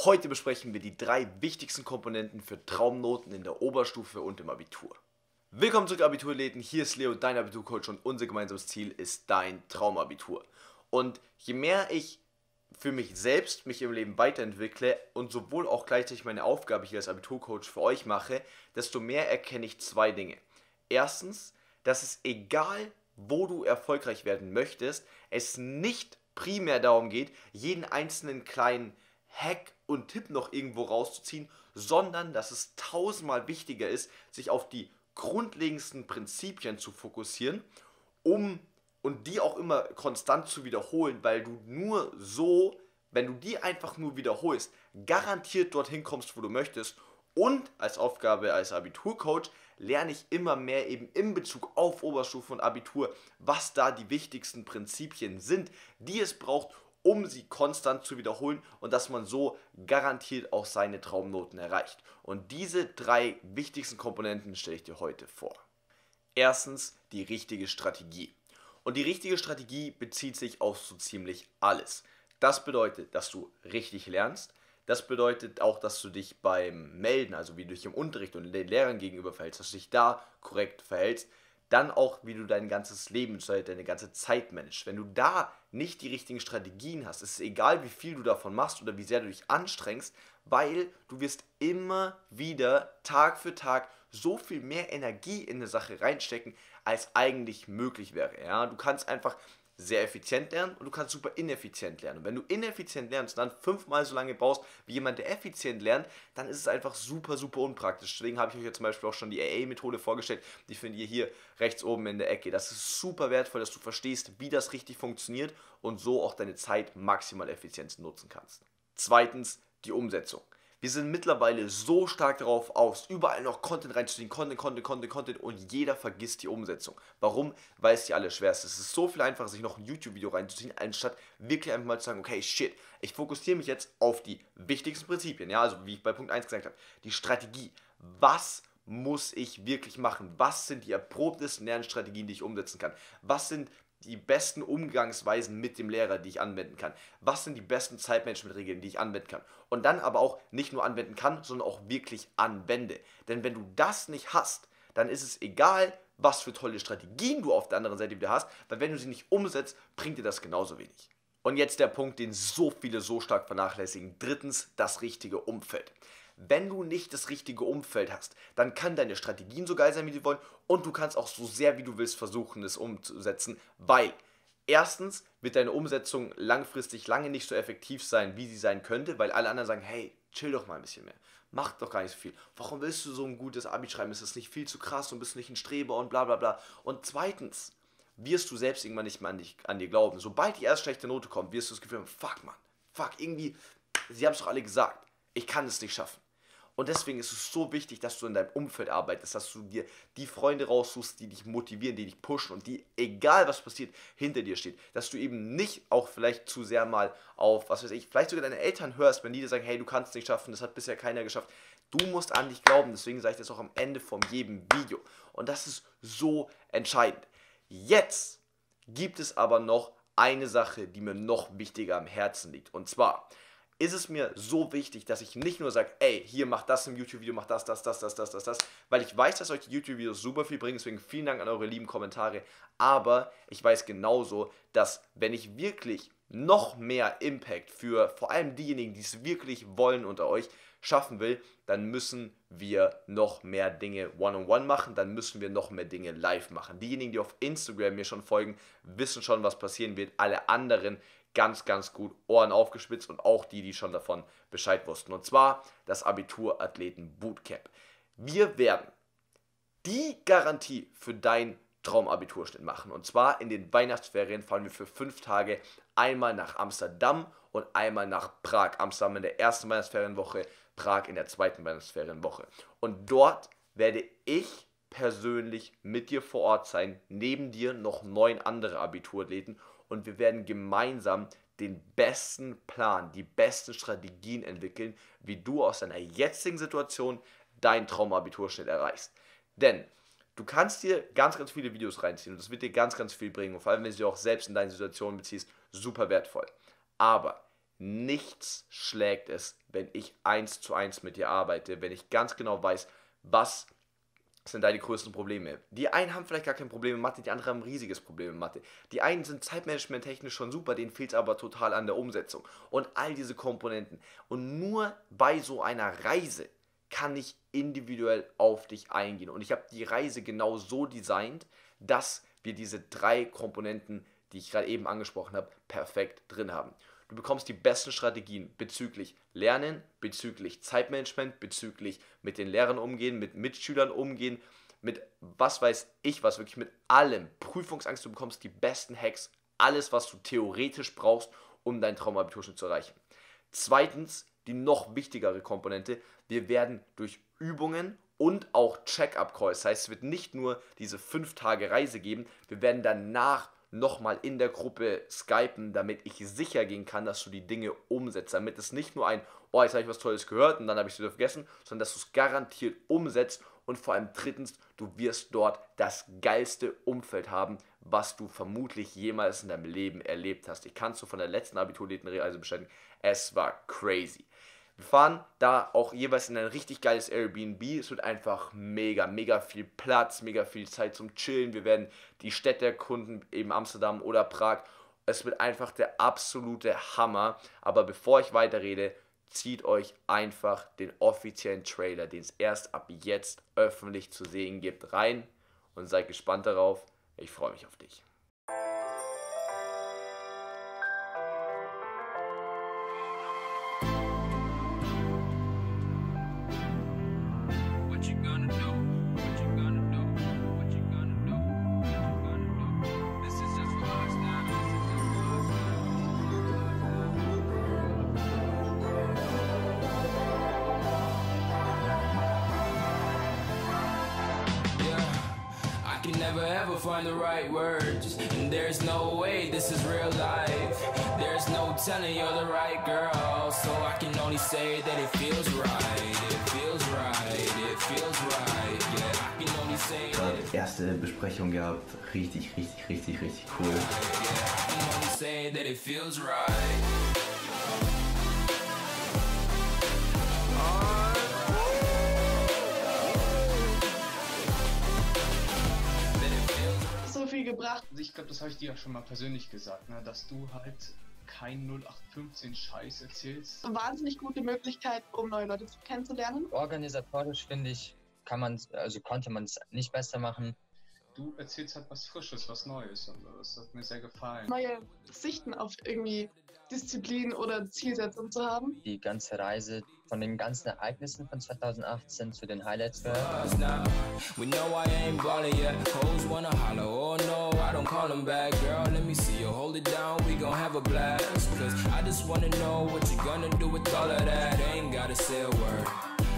Heute besprechen wir die drei wichtigsten Komponenten für Traumnoten in der Oberstufe und im Abitur. Willkommen zurück Abiturläden, hier ist Leo, dein Abiturcoach und unser gemeinsames Ziel ist dein Traumabitur. Und je mehr ich für mich selbst mich im Leben weiterentwickle und sowohl auch gleichzeitig meine Aufgabe hier als Abiturcoach für euch mache, desto mehr erkenne ich zwei Dinge. Erstens, dass es egal, wo du erfolgreich werden möchtest, es nicht primär darum geht, jeden einzelnen kleinen Hack und Tipp noch irgendwo rauszuziehen, sondern dass es tausendmal wichtiger ist, sich auf die grundlegendsten Prinzipien zu fokussieren, um und die auch immer konstant zu wiederholen, weil du nur so, wenn du die einfach nur wiederholst, garantiert dorthin kommst, wo du möchtest. Und als Aufgabe als Abiturcoach lerne ich immer mehr eben in Bezug auf Oberstufe und Abitur, was da die wichtigsten Prinzipien sind, die es braucht, um sie konstant zu wiederholen und dass man so garantiert auch seine Traumnoten erreicht. Und diese drei wichtigsten Komponenten stelle ich dir heute vor. Erstens die richtige Strategie. Und die richtige Strategie bezieht sich auf so ziemlich alles. Das bedeutet, dass du richtig lernst. Das bedeutet auch, dass du dich beim Melden, also wie du dich im Unterricht und den Lehrern gegenüber verhältst, dass du dich da korrekt verhältst. Dann auch, wie du dein ganzes Leben, deine ganze Zeit managst. Wenn du da nicht die richtigen Strategien hast, ist es egal, wie viel du davon machst oder wie sehr du dich anstrengst, weil du wirst immer wieder Tag für Tag so viel mehr Energie in eine Sache reinstecken, als eigentlich möglich wäre. Ja? Du kannst einfach sehr effizient lernen und du kannst super ineffizient lernen. Und wenn du ineffizient lernst und dann fünfmal so lange brauchst wie jemand, der effizient lernt, dann ist es einfach super, super unpraktisch. Deswegen habe ich euch ja zum Beispiel auch schon die AA-Methode vorgestellt. Die findet ihr hier rechts oben in der Ecke. Das ist super wertvoll, dass du verstehst, wie das richtig funktioniert und so auch deine Zeit maximal effizient nutzen kannst. Zweitens, die Umsetzung. Wir sind mittlerweile so stark darauf aus, überall noch Content reinzuziehen, Content, Content, Content, Content und jeder vergisst die Umsetzung. Warum? Weil es die alle schwer ist. Es ist so viel einfacher, sich noch ein YouTube-Video reinzuziehen, anstatt wirklich einfach mal zu sagen, okay, shit, ich fokussiere mich jetzt auf die wichtigsten Prinzipien. Ja, also wie ich bei Punkt 1 gesagt habe, die Strategie. Was muss ich wirklich machen? Was sind die erprobtesten Lernstrategien, die ich umsetzen kann? Was sind die besten Umgangsweisen mit dem Lehrer, die ich anwenden kann? Was sind die besten Zeitmanagement-Regeln, die ich anwenden kann? Und dann aber auch nicht nur anwenden kann, sondern auch wirklich anwende. Denn wenn du das nicht hast, dann ist es egal, was für tolle Strategien du auf der anderen Seite wieder hast, weil wenn du sie nicht umsetzt, bringt dir das genauso wenig. Und jetzt der Punkt, den so viele so stark vernachlässigen. Drittens, das richtige Umfeld. Wenn du nicht das richtige Umfeld hast, dann kann deine Strategien so geil sein, wie sie wollen und du kannst auch so sehr, wie du willst, versuchen, es umzusetzen, weil erstens wird deine Umsetzung langfristig lange nicht so effektiv sein, wie sie sein könnte, weil alle anderen sagen, hey, chill doch mal ein bisschen mehr. Mach doch gar nicht so viel. Warum willst du so ein gutes Abi schreiben? Ist das nicht viel zu krass und bist nicht ein Streber und bla bla bla. Und zweitens wirst du selbst irgendwann nicht mehr an, dich, an dir glauben. Sobald die erste schlechte Note kommt, wirst du das Gefühl haben, fuck man, fuck, irgendwie, sie haben es doch alle gesagt, ich kann es nicht schaffen. Und deswegen ist es so wichtig, dass du in deinem Umfeld arbeitest, dass du dir die Freunde raussuchst, die dich motivieren, die dich pushen und die, egal was passiert, hinter dir steht. Dass du eben nicht auch vielleicht zu sehr mal auf, was weiß ich, vielleicht sogar deine Eltern hörst, wenn die dir sagen, hey, du kannst es nicht schaffen, das hat bisher keiner geschafft. Du musst an dich glauben, deswegen sage ich das auch am Ende von jedem Video. Und das ist so entscheidend. Jetzt gibt es aber noch eine Sache, die mir noch wichtiger am Herzen liegt. Und zwar, ist es mir so wichtig, dass ich nicht nur sage, ey, hier mach das im YouTube-Video, mach das, das, das, das, das, das, das, weil ich weiß, dass euch die YouTube-Videos super viel bringen, deswegen vielen Dank an eure lieben Kommentare, aber ich weiß genauso, dass wenn ich wirklich noch mehr Impact für vor allem diejenigen, die es wirklich wollen unter euch, schaffen will, dann müssen wir noch mehr Dinge one-on-one -on -one machen, dann müssen wir noch mehr Dinge live machen. Diejenigen, die auf Instagram mir schon folgen, wissen schon, was passieren wird. Alle anderen ganz, ganz gut Ohren aufgespitzt und auch die, die schon davon Bescheid wussten. Und zwar das Abiturathleten Bootcamp. Wir werden die Garantie für dein Traumabiturschnitt machen. Und zwar in den Weihnachtsferien fahren wir für fünf Tage einmal nach Amsterdam und einmal nach Prag. Amsterdam in der ersten Weihnachtsferienwoche, Prag in der zweiten Weihnachtsferienwoche. Und dort werde ich persönlich mit dir vor Ort sein, neben dir noch neun andere Abiturathleten und wir werden gemeinsam den besten Plan, die besten Strategien entwickeln, wie du aus deiner jetzigen Situation deinen Traumabiturschnitt erreichst. Denn du kannst dir ganz, ganz viele Videos reinziehen und das wird dir ganz, ganz viel bringen. Und vor allem, wenn du sie auch selbst in deine Situation beziehst, super wertvoll. Aber nichts schlägt es, wenn ich eins zu eins mit dir arbeite, wenn ich ganz genau weiß, was sind deine größten Probleme. Die einen haben vielleicht gar kein Problem in Mathe, die anderen haben ein riesiges Problem in Mathe. Die einen sind zeitmanagement technisch schon super, denen fehlt es aber total an der Umsetzung. Und all diese Komponenten. Und nur bei so einer Reise kann ich individuell auf dich eingehen. Und ich habe die Reise genau so designt, dass wir diese drei Komponenten, die ich gerade eben angesprochen habe, perfekt drin haben. Du bekommst die besten Strategien bezüglich Lernen, bezüglich Zeitmanagement, bezüglich mit den Lehrern umgehen, mit Mitschülern umgehen, mit was weiß ich was, wirklich mit allem. Prüfungsangst, du bekommst die besten Hacks, alles, was du theoretisch brauchst, um dein Traumabiturschnitt zu erreichen. Zweitens, die noch wichtigere Komponente, wir werden durch Übungen und auch Check-up-Calls, das heißt, es wird nicht nur diese 5 Tage Reise geben, wir werden danach nochmal in der Gruppe skypen, damit ich sicher gehen kann, dass du die Dinge umsetzt. Damit es nicht nur ein, oh, jetzt habe ich was Tolles gehört und dann habe ich es wieder vergessen, sondern dass du es garantiert umsetzt und vor allem drittens, du wirst dort das geilste Umfeld haben, was du vermutlich jemals in deinem Leben erlebt hast. Ich kann es so von der letzten Abiturletenreise bestätigen, es war crazy. Wir fahren da auch jeweils in ein richtig geiles Airbnb. Es wird einfach mega, mega viel Platz, mega viel Zeit zum Chillen. Wir werden die Städte erkunden, eben Amsterdam oder Prag. Es wird einfach der absolute Hammer. Aber bevor ich weiterrede, zieht euch einfach den offiziellen Trailer, den es erst ab jetzt öffentlich zu sehen gibt, rein und seid gespannt darauf. Ich freue mich auf dich. Find the right words. And there's no way this is real life. There's no telling you're the right girl. So I can only say that it feels right. It feels right. It feels right. Yeah, I can only say that it Erste Besprechung gehabt. Richtig, richtig, richtig, richtig cool. yeah, I can only say that it feels right. Viel gebracht. Also ich glaube, das habe ich dir ja schon mal persönlich gesagt, ne? dass du halt kein 0815 Scheiß erzählst. Wahnsinnig gute Möglichkeit, um neue Leute kennenzulernen. Organisatorisch finde ich, kann man also konnte man es nicht besser machen. Du erzählst halt was Frisches, was Neues und das hat mir sehr gefallen. Neue Sichten auf irgendwie Disziplin oder Zielsetzung zu haben. Die ganze Reise von den ganzen Ereignissen von 2018 zu den Highlights gehört. Cause I just wanna know what you gonna do with all of that. Ain't gotta say a word.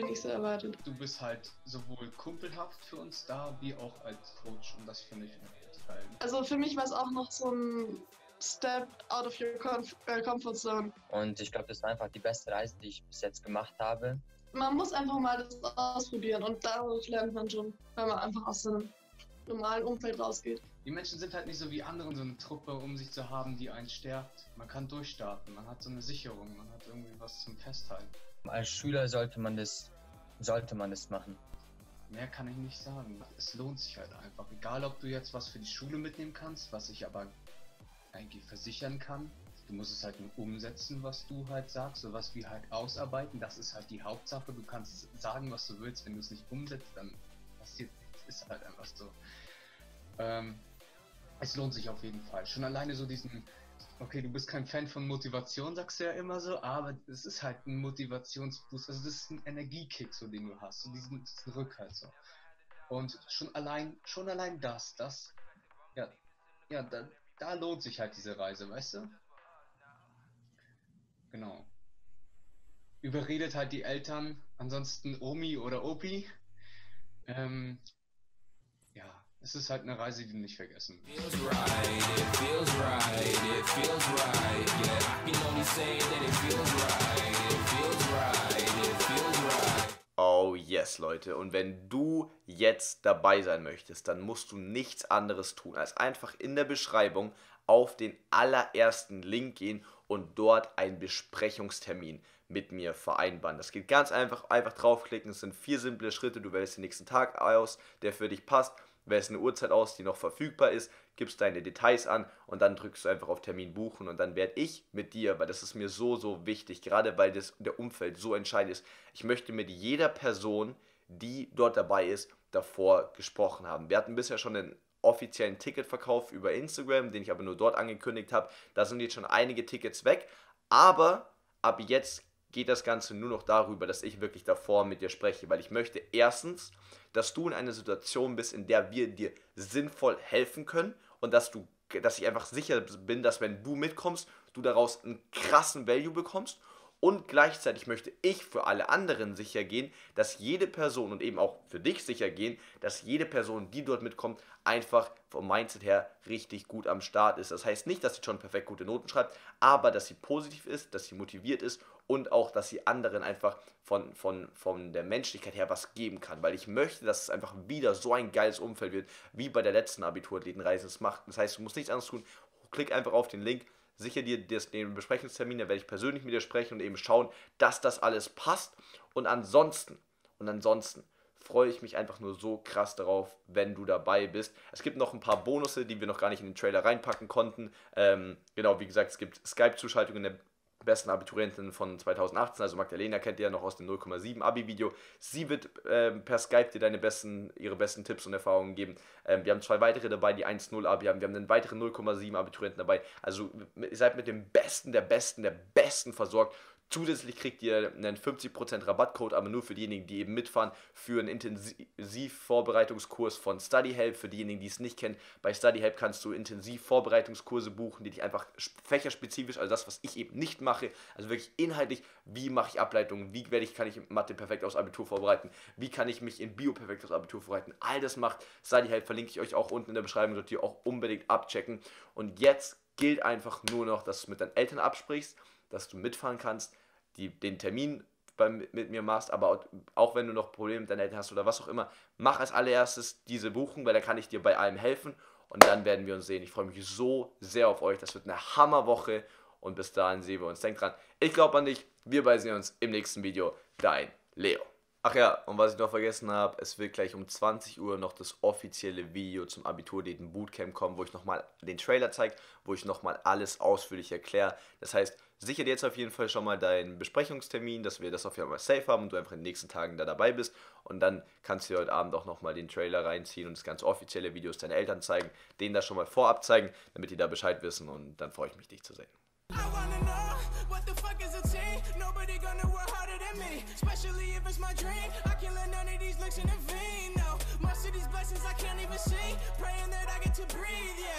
ich nicht so erwartet. Du bist halt sowohl kumpelhaft für uns da, wie auch als Coach und das finde ich geil. Also für mich war es auch noch so ein Step out of your comf äh, comfort zone. Und ich glaube, das war einfach die beste Reise, die ich bis jetzt gemacht habe. Man muss einfach mal das ausprobieren und dadurch lernt man schon, wenn man einfach aus so einem normalen Umfeld rausgeht. Die Menschen sind halt nicht so wie andere, so eine Truppe um sich zu haben, die einen stärkt. Man kann durchstarten, man hat so eine Sicherung, man hat irgendwie was zum Festhalten. Als Schüler sollte man das, sollte man das machen. Mehr kann ich nicht sagen. Es lohnt sich halt einfach. Egal, ob du jetzt was für die Schule mitnehmen kannst, was ich aber eigentlich versichern kann. Du musst es halt nur umsetzen, was du halt sagst, sowas wie halt ausarbeiten. Das ist halt die Hauptsache. Du kannst sagen, was du willst. Wenn du es nicht umsetzt, dann passiert nichts. Ist halt einfach so. Ähm, es lohnt sich auf jeden Fall. Schon alleine so diesen, okay, du bist kein Fan von Motivation, sagst du ja immer so, aber es ist halt ein Motivationsboost. Also das ist ein Energiekick, so den du hast, so diesen, Rückhalt so. Und schon allein, schon allein das, das, ja, ja, da, da lohnt sich halt diese Reise, weißt du? Genau. überredet halt die Eltern, ansonsten Omi oder Opi. Ähm, es ist halt eine Reise, die du nicht vergessen right. Oh yes, Leute. Und wenn du jetzt dabei sein möchtest, dann musst du nichts anderes tun, als einfach in der Beschreibung auf den allerersten Link gehen und dort einen Besprechungstermin mit mir vereinbaren. Das geht ganz einfach, einfach draufklicken. Es sind vier simple Schritte. Du wählst den nächsten Tag aus, der für dich passt. Wählst eine Uhrzeit aus, die noch verfügbar ist, gibst deine Details an und dann drückst du einfach auf Termin buchen und dann werde ich mit dir, weil das ist mir so, so wichtig, gerade weil das, der Umfeld so entscheidend ist, ich möchte mit jeder Person, die dort dabei ist, davor gesprochen haben. Wir hatten bisher schon einen offiziellen Ticketverkauf über Instagram, den ich aber nur dort angekündigt habe. Da sind jetzt schon einige Tickets weg, aber ab jetzt geht das Ganze nur noch darüber, dass ich wirklich davor mit dir spreche, weil ich möchte erstens, dass du in einer Situation bist, in der wir dir sinnvoll helfen können und dass du, dass ich einfach sicher bin, dass wenn du mitkommst, du daraus einen krassen Value bekommst und gleichzeitig möchte ich für alle anderen sicher gehen, dass jede Person und eben auch für dich sicher gehen, dass jede Person, die dort mitkommt, einfach vom Mindset her richtig gut am Start ist. Das heißt nicht, dass sie schon perfekt gute Noten schreibt, aber dass sie positiv ist, dass sie motiviert ist und auch, dass sie anderen einfach von, von, von der Menschlichkeit her was geben kann. Weil ich möchte, dass es einfach wieder so ein geiles Umfeld wird, wie bei der letzten Abiturathletenreise es macht. Das heißt, du musst nichts anderes tun. Klick einfach auf den Link, sicher dir das, den Besprechungstermin, da werde ich persönlich mit dir sprechen und eben schauen, dass das alles passt. Und ansonsten, und ansonsten freue ich mich einfach nur so krass darauf, wenn du dabei bist. Es gibt noch ein paar Bonusse, die wir noch gar nicht in den Trailer reinpacken konnten. Ähm, genau, wie gesagt, es gibt Skype-Zuschaltungen der besten Abiturientin von 2018, also Magdalena kennt ihr ja noch aus dem 0,7 Abi-Video. Sie wird ähm, per Skype dir deine besten, ihre besten Tipps und Erfahrungen geben. Ähm, wir haben zwei weitere dabei, die 1,0 Abi haben. Wir haben einen weiteren 0,7 Abiturienten dabei. Also ihr seid mit dem Besten der Besten der Besten versorgt. Zusätzlich kriegt ihr einen 50% Rabattcode, aber nur für diejenigen, die eben mitfahren, für einen Intensivvorbereitungskurs von StudyHelp. Für diejenigen, die es nicht kennen, bei StudyHelp kannst du Intensivvorbereitungskurse buchen, die dich einfach fächerspezifisch, also das, was ich eben nicht mache, also wirklich inhaltlich, wie mache ich Ableitungen, wie werde ich, kann ich Mathe perfekt aufs Abitur vorbereiten, wie kann ich mich in Bio perfekt aufs Abitur vorbereiten. All das macht StudyHelp, verlinke ich euch auch unten in der Beschreibung, solltet ihr auch unbedingt abchecken. Und jetzt gilt einfach nur noch, dass du mit deinen Eltern absprichst, dass du mitfahren kannst, die, den Termin beim, mit mir machst, aber auch wenn du noch Probleme mit deinen Eltern hast oder was auch immer, mach als allererstes diese Buchung, weil da kann ich dir bei allem helfen und dann werden wir uns sehen. Ich freue mich so sehr auf euch. Das wird eine Hammerwoche und bis dahin sehen wir uns. Denkt dran, ich glaube an dich. Wir beide sehen uns im nächsten Video. Dein Leo. Ach ja, und was ich noch vergessen habe, es wird gleich um 20 Uhr noch das offizielle Video zum Abiturdaten Bootcamp kommen, wo ich nochmal den Trailer zeige, wo ich nochmal alles ausführlich erkläre. Das heißt, sicher dir jetzt auf jeden Fall schon mal deinen Besprechungstermin, dass wir das auf jeden Fall safe haben und du einfach in den nächsten Tagen da dabei bist. Und dann kannst du dir heute Abend auch nochmal den Trailer reinziehen und das ganz offizielle Videos deinen Eltern zeigen, denen das schon mal vorab zeigen, damit die da Bescheid wissen und dann freue ich mich, dich zu sehen. I wanna know what the fuck is a team? Nobody gonna work harder than me, especially if it's my dream. I can't let none of these looks intervene. No, most of these blessings I can't even see. Praying that I get to breathe, yeah.